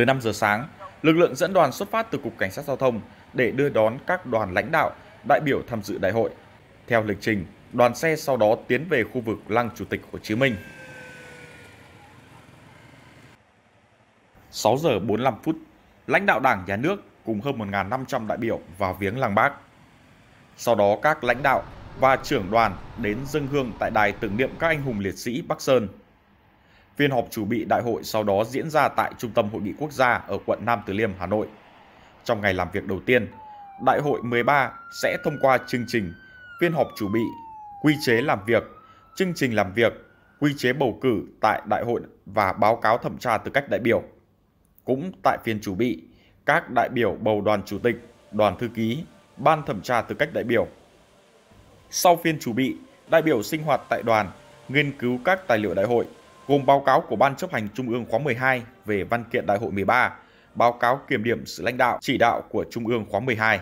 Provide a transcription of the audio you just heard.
Từ 5 giờ sáng, lực lượng dẫn đoàn xuất phát từ Cục Cảnh sát Giao thông để đưa đón các đoàn lãnh đạo, đại biểu tham dự đại hội. Theo lịch trình, đoàn xe sau đó tiến về khu vực Lăng Chủ tịch Hồ Chí Minh. 6 giờ 45 phút, lãnh đạo Đảng, Nhà nước cùng hơn 1.500 đại biểu vào viếng làng Bác. Sau đó các lãnh đạo và trưởng đoàn đến dân hương tại đài tưởng niệm các anh hùng liệt sĩ Bắc Sơn. Phiên họp chủ bị đại hội sau đó diễn ra tại Trung tâm Hội nghị Quốc gia ở quận Nam Từ Liêm, Hà Nội. Trong ngày làm việc đầu tiên, Đại hội 13 sẽ thông qua chương trình phiên họp chủ bị, quy chế làm việc, chương trình làm việc, quy chế bầu cử tại đại hội và báo cáo thẩm tra tư cách đại biểu. Cũng tại phiên chủ bị, các đại biểu bầu đoàn chủ tịch, đoàn thư ký, ban thẩm tra tư cách đại biểu. Sau phiên chủ bị, đại biểu sinh hoạt tại đoàn, nghiên cứu các tài liệu đại hội, gồm báo cáo của Ban chấp hành Trung ương khóa 12 về văn kiện đại hội 13, báo cáo kiểm điểm sự lãnh đạo, chỉ đạo của Trung ương khóa 12.